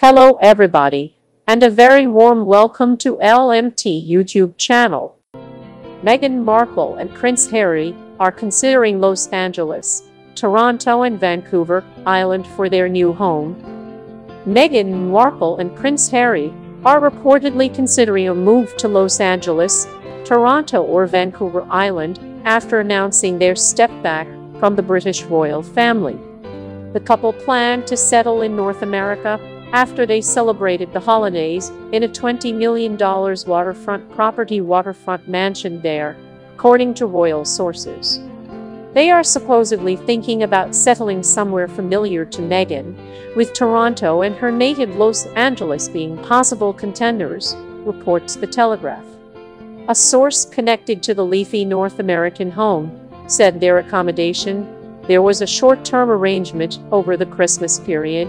Hello everybody, and a very warm welcome to LMT YouTube channel. Meghan Markle and Prince Harry are considering Los Angeles, Toronto and Vancouver Island for their new home. Meghan Markle and Prince Harry are reportedly considering a move to Los Angeles, Toronto or Vancouver Island after announcing their step back from the British royal family. The couple plan to settle in North America after they celebrated the holidays in a $20 million waterfront property waterfront mansion there, according to royal sources. They are supposedly thinking about settling somewhere familiar to Meghan, with Toronto and her native Los Angeles being possible contenders, reports The Telegraph. A source connected to the leafy North American home said their accommodation there was a short-term arrangement over the Christmas period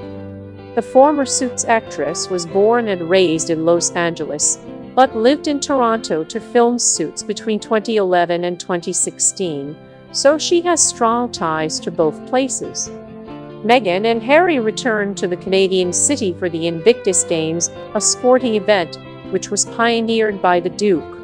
the former Suits actress was born and raised in Los Angeles, but lived in Toronto to film Suits between 2011 and 2016, so she has strong ties to both places. Meghan and Harry returned to the Canadian city for the Invictus Games, a sporting event which was pioneered by the Duke.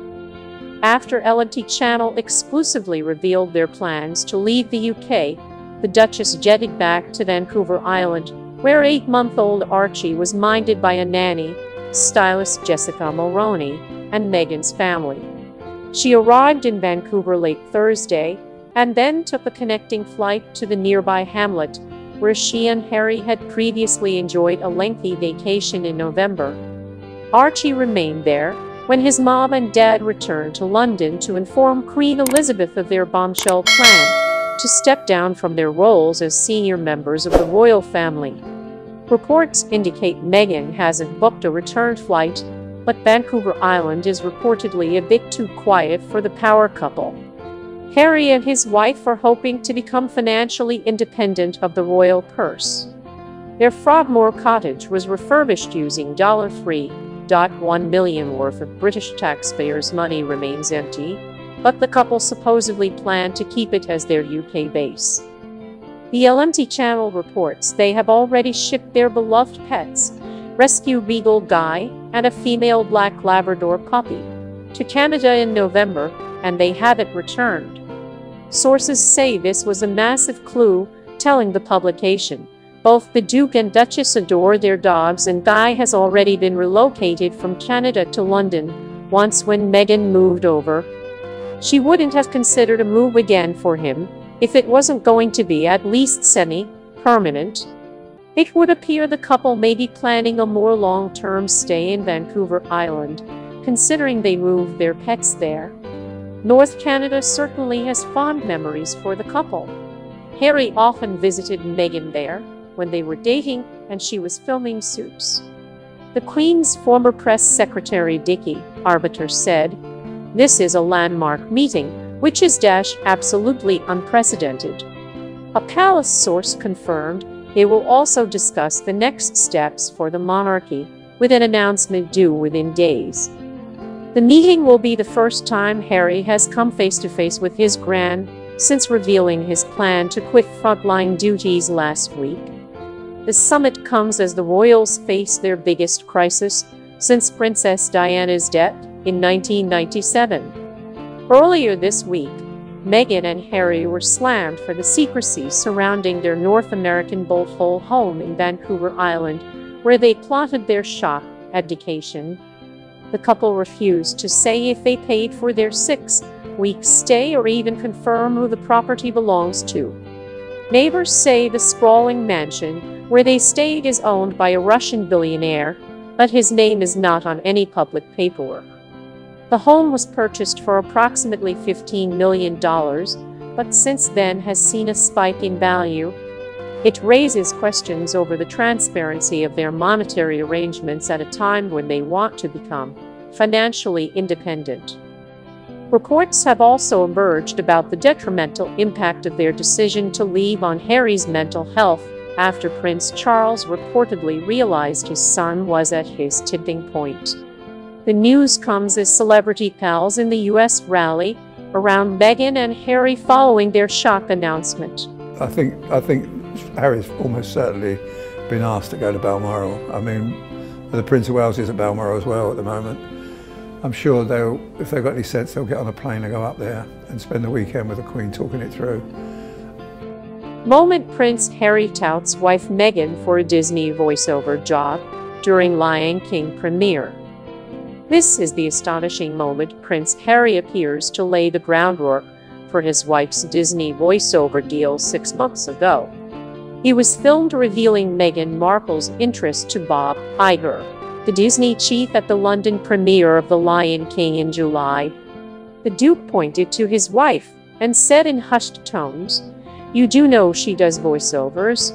After LMT Channel exclusively revealed their plans to leave the UK, the Duchess jetted back to Vancouver Island where eight-month-old Archie was minded by a nanny, stylist Jessica Mulroney, and Meghan's family. She arrived in Vancouver late Thursday and then took a connecting flight to the nearby hamlet, where she and Harry had previously enjoyed a lengthy vacation in November. Archie remained there when his mom and dad returned to London to inform Queen Elizabeth of their bombshell plan to step down from their roles as senior members of the royal family. Reports indicate Meghan hasn't booked a return flight, but Vancouver Island is reportedly a bit too quiet for the power couple. Harry and his wife are hoping to become financially independent of the royal purse. Their Frogmore cottage was refurbished using $3.1 million worth of British taxpayers' money remains empty, but the couple supposedly plan to keep it as their UK base. The LMT channel reports they have already shipped their beloved pets, rescue beagle Guy and a female black Labrador puppy, to Canada in November, and they have it returned. Sources say this was a massive clue, telling the publication. Both the Duke and Duchess adore their dogs and Guy has already been relocated from Canada to London, once when Meghan moved over. She wouldn't have considered a move again for him, if it wasn't going to be at least semi-permanent. It would appear the couple may be planning a more long-term stay in Vancouver Island, considering they moved their pets there. North Canada certainly has fond memories for the couple. Harry often visited Meghan there when they were dating and she was filming Suits. The Queen's former press secretary Dickie Arbiter said, This is a landmark meeting which is dash absolutely unprecedented. A palace source confirmed they will also discuss the next steps for the monarchy, with an announcement due within days. The meeting will be the first time Harry has come face to face with his gran since revealing his plan to quit frontline duties last week. The summit comes as the royals face their biggest crisis since Princess Diana's death in 1997. Earlier this week, Meghan and Harry were slammed for the secrecy surrounding their North American bolt hole home in Vancouver Island, where they plotted their shock abdication. The couple refused to say if they paid for their six week stay or even confirm who the property belongs to. Neighbors say the sprawling mansion where they stayed is owned by a Russian billionaire, but his name is not on any public paperwork. The home was purchased for approximately $15 million, but since then has seen a spike in value. It raises questions over the transparency of their monetary arrangements at a time when they want to become financially independent. Reports have also emerged about the detrimental impact of their decision to leave on Harry's mental health after Prince Charles reportedly realized his son was at his tipping point. The news comes as celebrity pals in the U.S. rally around Meghan and Harry following their shock announcement. I think I think Harry's almost certainly been asked to go to Balmoral. I mean, the Prince of Wales is at Balmoral as well at the moment. I'm sure they'll, if they've got any sense, they'll get on a plane and go up there and spend the weekend with the Queen talking it through. Moment Prince Harry touts wife Meghan for a Disney voiceover job during Lion King premiere. This is the astonishing moment Prince Harry appears to lay the groundwork for his wife's Disney voiceover deal six months ago. He was filmed revealing Meghan Markle's interest to Bob Iger, the Disney chief at the London premiere of The Lion King in July. The Duke pointed to his wife and said in hushed tones, You do know she does voiceovers?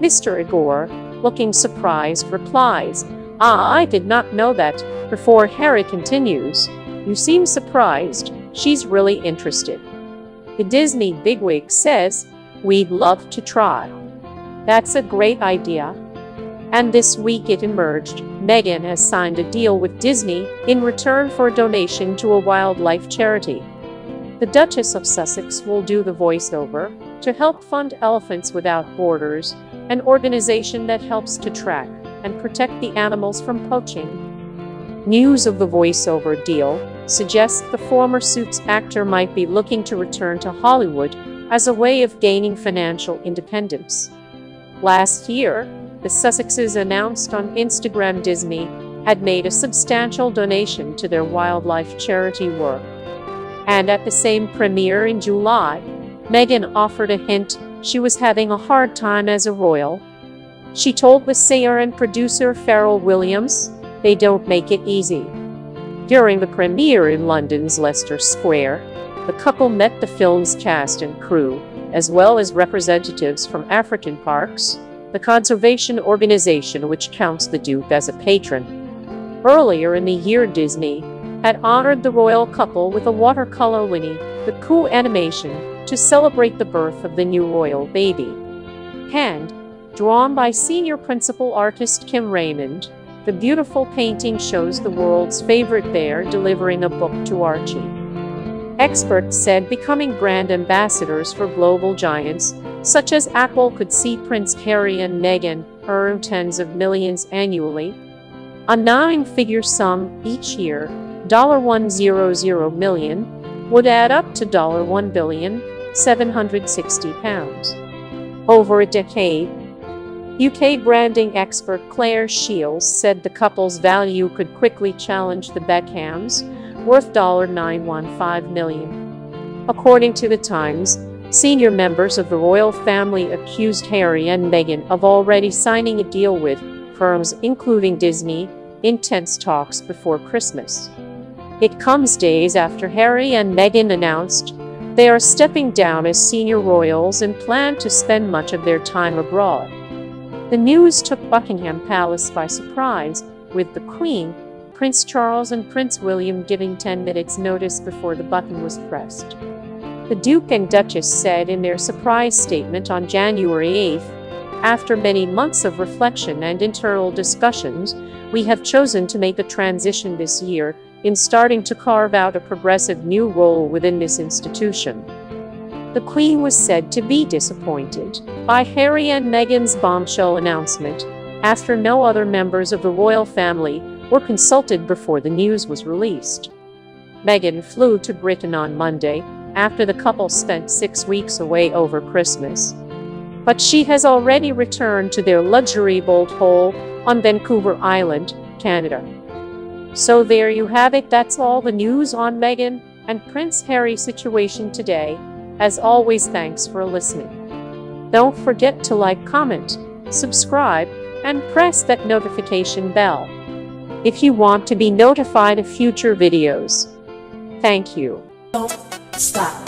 Mr. Iger, looking surprised, replies, Ah, I did not know that, before Harry continues, You seem surprised, she's really interested. The Disney bigwig says, We'd love to try. That's a great idea. And this week it emerged, Meghan has signed a deal with Disney in return for a donation to a wildlife charity. The Duchess of Sussex will do the voiceover to help fund Elephants Without Borders, an organization that helps to track and protect the animals from poaching. News of the voiceover deal suggests the former Suits actor might be looking to return to Hollywood as a way of gaining financial independence. Last year, the Sussexes announced on Instagram Disney had made a substantial donation to their wildlife charity work. And at the same premiere in July, Meghan offered a hint she was having a hard time as a royal. She told the singer and producer Pharrell Williams, they don't make it easy. During the premiere in London's Leicester Square, the couple met the film's cast and crew, as well as representatives from African Parks, the conservation organization which counts the Duke as a patron. Earlier in the year Disney had honored the royal couple with a watercolor Winnie the Pooh animation to celebrate the birth of the new royal baby. Hand, drawn by senior principal artist Kim Raymond, the beautiful painting shows the world's favorite bear delivering a book to Archie. Experts said becoming brand ambassadors for global giants, such as Apple, could see Prince Harry and Meghan earn tens of millions annually. A nine-figure sum each year, $100 million, would add up to $1 billion, 760 pounds. Over a decade, UK branding expert Claire Shields said the couple's value could quickly challenge the Beckhams, worth 915 million. According to The Times, senior members of the royal family accused Harry and Meghan of already signing a deal with firms including Disney intense talks before Christmas. It comes days after Harry and Meghan announced they are stepping down as senior royals and plan to spend much of their time abroad. The news took Buckingham Palace by surprise, with the Queen, Prince Charles and Prince William giving 10 minutes notice before the button was pressed. The Duke and Duchess said in their surprise statement on January 8, after many months of reflection and internal discussions, we have chosen to make a transition this year in starting to carve out a progressive new role within this institution. The Queen was said to be disappointed by Harry and Meghan's bombshell announcement after no other members of the royal family were consulted before the news was released. Meghan flew to Britain on Monday after the couple spent six weeks away over Christmas. But she has already returned to their luxury bolt hole on Vancouver Island, Canada. So there you have it. That's all the news on Meghan and Prince Harry situation today. As always, thanks for listening. Don't forget to like, comment, subscribe, and press that notification bell if you want to be notified of future videos. Thank you. Don't stop.